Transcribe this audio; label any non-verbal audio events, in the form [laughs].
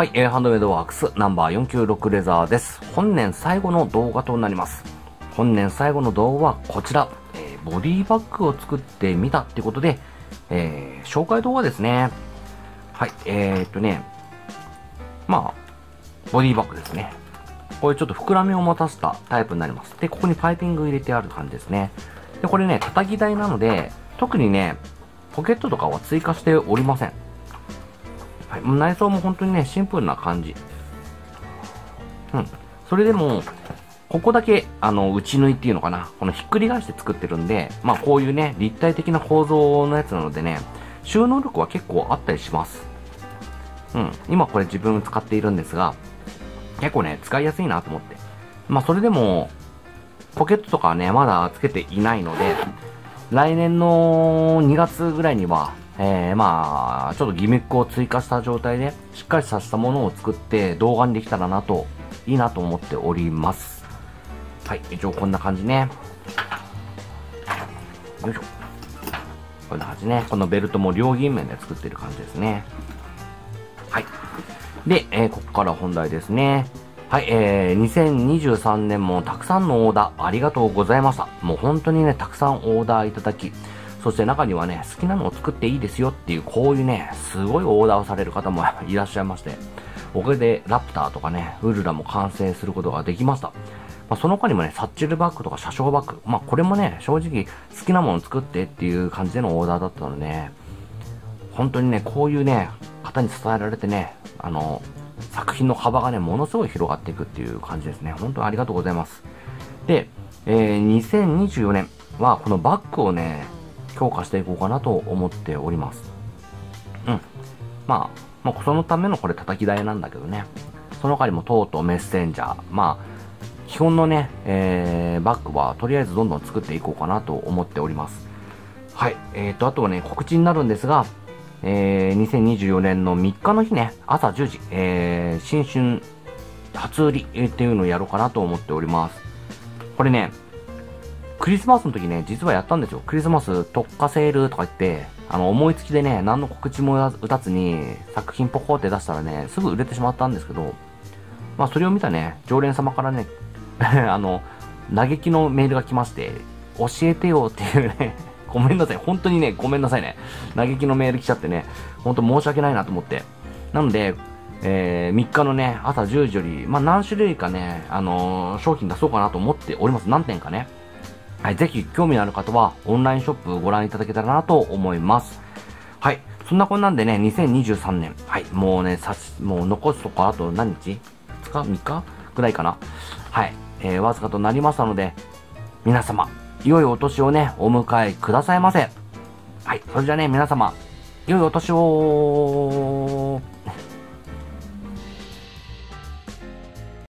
はい、えー、ハンドメイドワークスナンバー496レザーです。本年最後の動画となります。本年最後の動画はこちら、えー、ボディバッグを作ってみたってことで、えー、紹介動画ですね。はい、えー、っとね、まあ、ボディバッグですね。こういうちょっと膨らみを持たせたタイプになります。で、ここにパイピング入れてある感じですね。で、これね、叩き台なので、特にね、ポケットとかは追加しておりません。はい、内装も本当にね、シンプルな感じ。うん。それでも、ここだけ、あの、打ち抜いっていうのかな。このひっくり返して作ってるんで、まあこういうね、立体的な構造のやつなのでね、収納力は結構あったりします。うん。今これ自分使っているんですが、結構ね、使いやすいなと思って。まあそれでも、ポケットとかはね、まだつけていないので、来年の2月ぐらいには、えー、まあ、ちょっとギミックを追加した状態で、しっかりさせたものを作って動画にできたらなと、いいなと思っております。はい、一応こんな感じね。よいしょ。こんな感じね。このベルトも両銀面で作ってる感じですね。はい。で、えー、ここから本題ですね。はい、えー、2023年もたくさんのオーダーありがとうございました。もう本当にね、たくさんオーダーいただき、そして中にはね、好きなのを作っていいですよっていう、こういうね、すごいオーダーをされる方も [laughs] いらっしゃいまして、おかげでラプターとかね、ウルラも完成することができました。まあ、その他にもね、サッチルバッグとか車掌バッグ、まあこれもね、正直好きなもの作ってっていう感じでのオーダーだったのでね、本当にね、こういうね、方に伝えられてね、あの、作品の幅がね、ものすごい広がっていくっていう感じですね。本当にありがとうございます。で、えー、2024年はこのバッグをね、強化していこうかなと思っております。うん。まあ、まあ、そのためのこれ叩き台なんだけどね。その他にもトート、メッセンジャー、まあ、基本のね、えー、バッグはとりあえずどんどん作っていこうかなと思っております。はい。えーと、あとはね、告知になるんですが、えー、2024年の3日の日ね、朝10時、えー、新春初売りっていうのをやろうかなと思っております。これね、クリスマスの時ね、実はやったんですよ。クリスマス特化セールとか言って、あの、思いつきでね、何の告知も打たずに、作品ポコって出したらね、すぐ売れてしまったんですけど、まあ、それを見たね、常連様からね、[laughs] あの、嘆きのメールが来まして、教えてよっていうね [laughs] ごめんなさい。本当にね、ごめんなさいね。嘆きのメール来ちゃってね、本当申し訳ないなと思って。なので、えー、3日のね、朝10時より、まあ、何種類かね、あのー、商品出そうかなと思っております。何点かね。はい、ぜひ興味のある方は、オンラインショップご覧いただけたらなと思います。はい。そんなこんなんでね、2023年。はい。もうね、さし、もう残すとこあと何日 ?2 日 ?3 日？ぐらいかな。はい。えー、わずかとなりましたので、皆様、良いお年をね、お迎えくださいませ。はい。それじゃあね、皆様、良いお年を